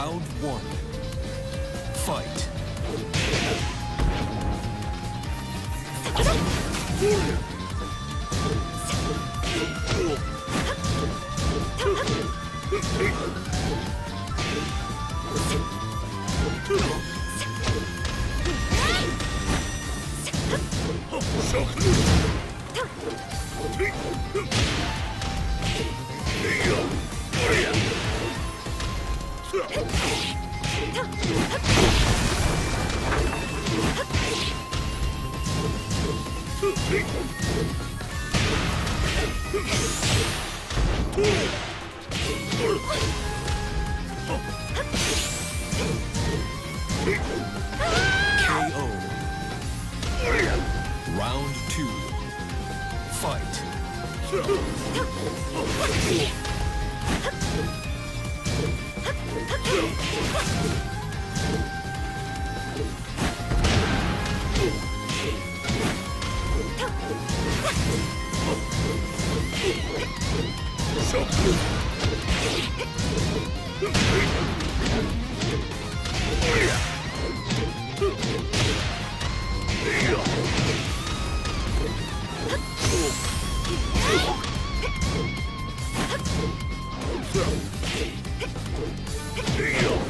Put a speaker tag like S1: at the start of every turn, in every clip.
S1: Round one. Fight. Round two. Fight. KO.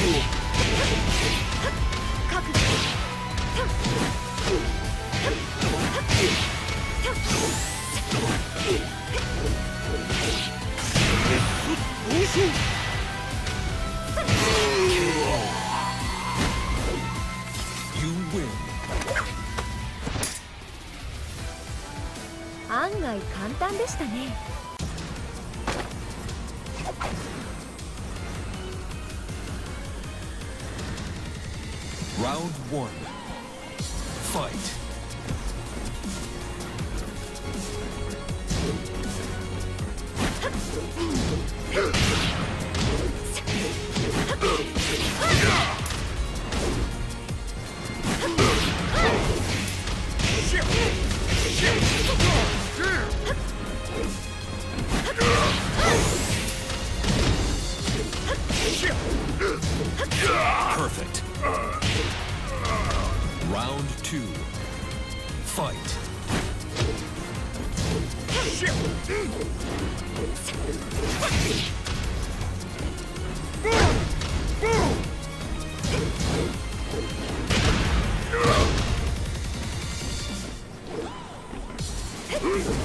S1: You Round one. Fight. Round two. Fight.
S2: Lights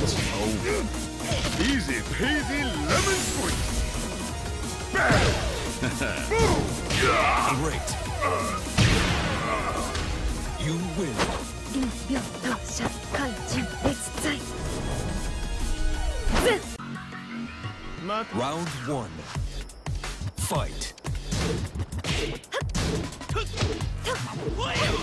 S3: It's over.
S2: Easy peasy lemon squeeze. Bam!
S1: Great. You win. Round one. Fight. KO.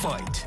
S1: Fight.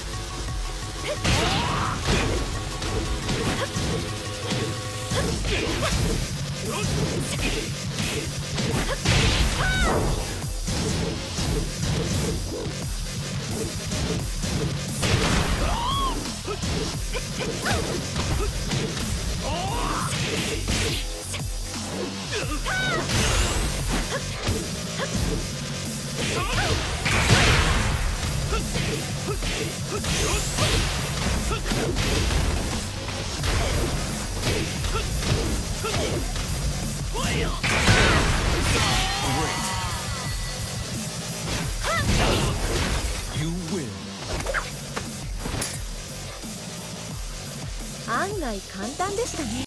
S4: でしたね。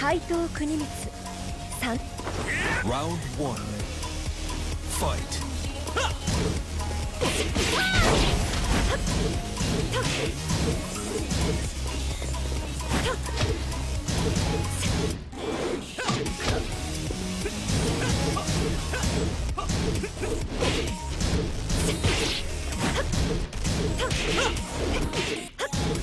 S4: 怪盗国光。3
S1: ラウンド1ファ
S4: イト
S1: Huh!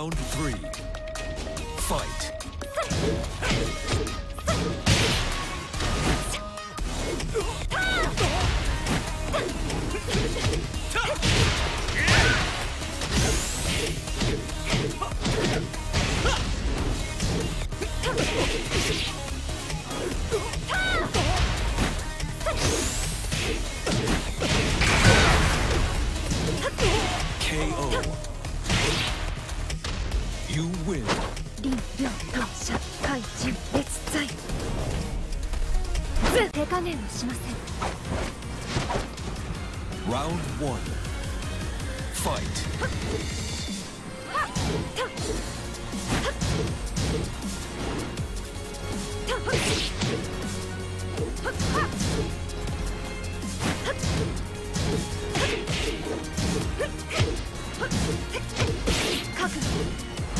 S1: Round three. Fight. KO. You win.
S4: 林良当社怪獣別罪ず手加減はしません
S1: Round 1 Fight.
S4: 覚悟ス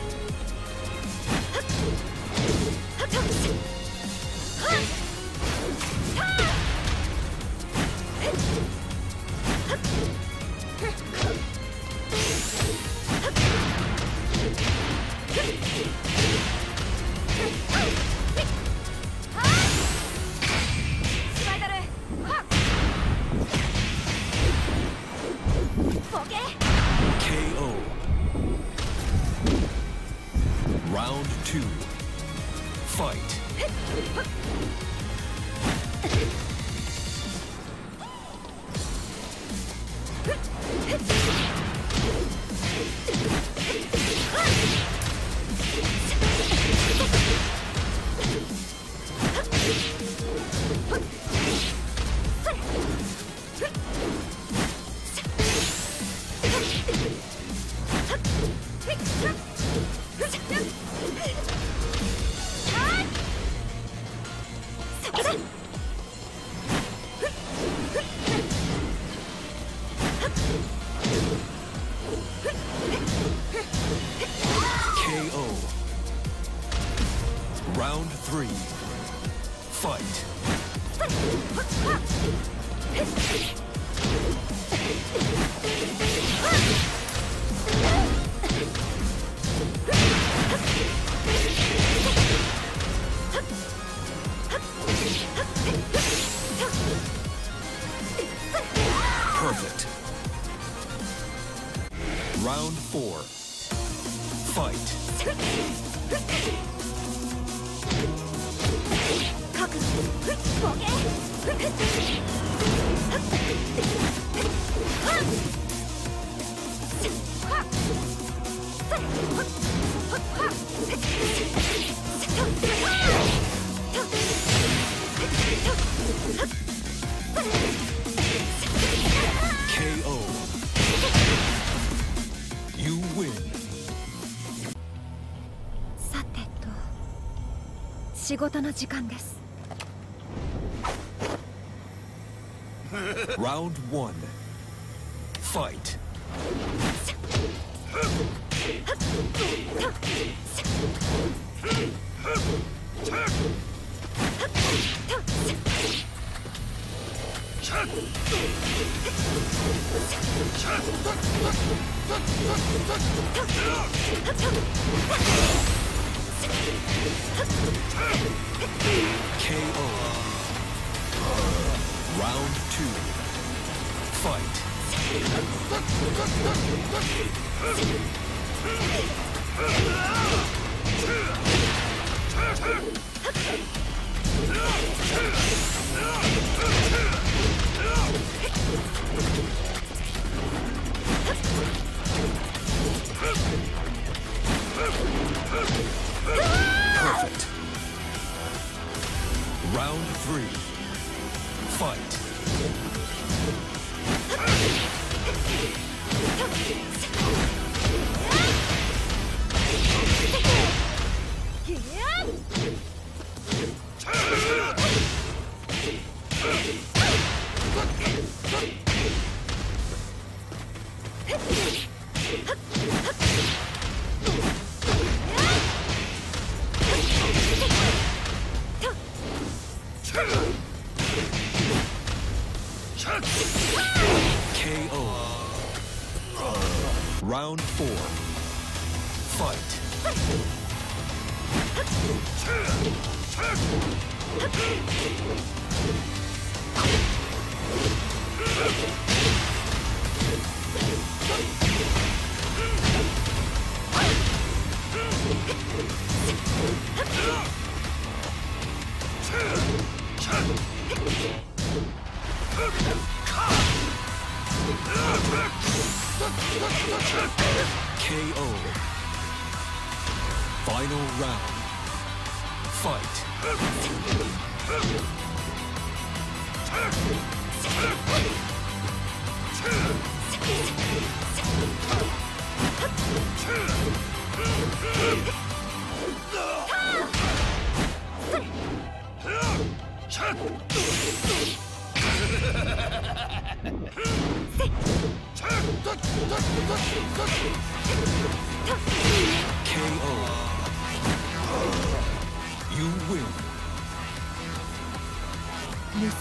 S4: さてと仕事の時間です
S1: Round one. Fight. はっ! Three.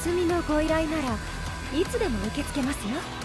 S4: 盗みのご依頼ならいつでも受け付けますよ。